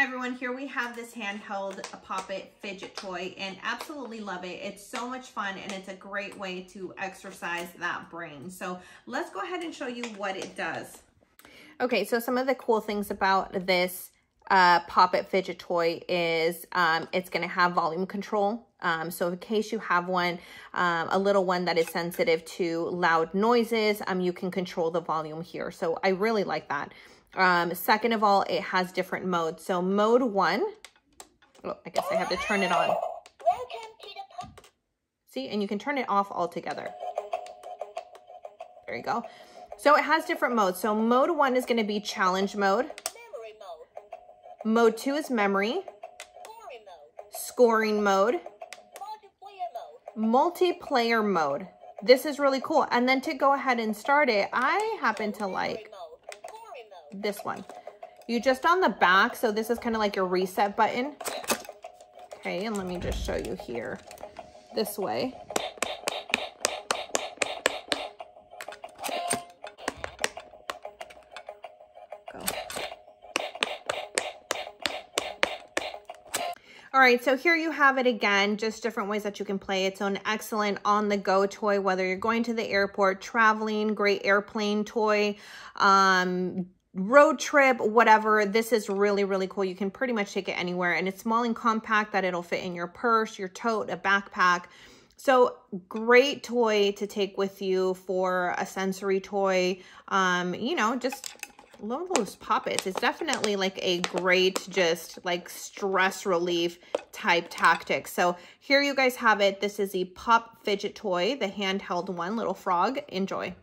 Hi everyone, here we have this handheld Pop It fidget toy and absolutely love it. It's so much fun and it's a great way to exercise that brain. So let's go ahead and show you what it does. Okay, so some of the cool things about this uh, Pop It fidget toy is um, it's going to have volume control. Um, so in case you have one, um, a little one that is sensitive to loud noises, um, you can control the volume here. So I really like that. Um, second of all, it has different modes. So mode one, oh, I guess I have to turn it on. See, and you can turn it off altogether. There you go. So it has different modes. So mode one is going to be challenge mode. mode. Mode two is memory. Scoring mode. Scoring mode. Multiplayer mode. Multiplayer mode. This is really cool. And then to go ahead and start it, I happen to like this one. You just on the back, so this is kind of like your reset button. Okay, and let me just show you here this way. All right, so here you have it again, just different ways that you can play. It's an excellent on-the-go toy, whether you're going to the airport, traveling, great airplane toy, um, road trip, whatever. This is really, really cool. You can pretty much take it anywhere and it's small and compact that it'll fit in your purse, your tote, a backpack. So great toy to take with you for a sensory toy. Um, you know, just love those Pop Its. It's definitely like a great, just like stress relief type tactic. So here you guys have it. This is the Pop Fidget Toy, the handheld one, little frog. Enjoy.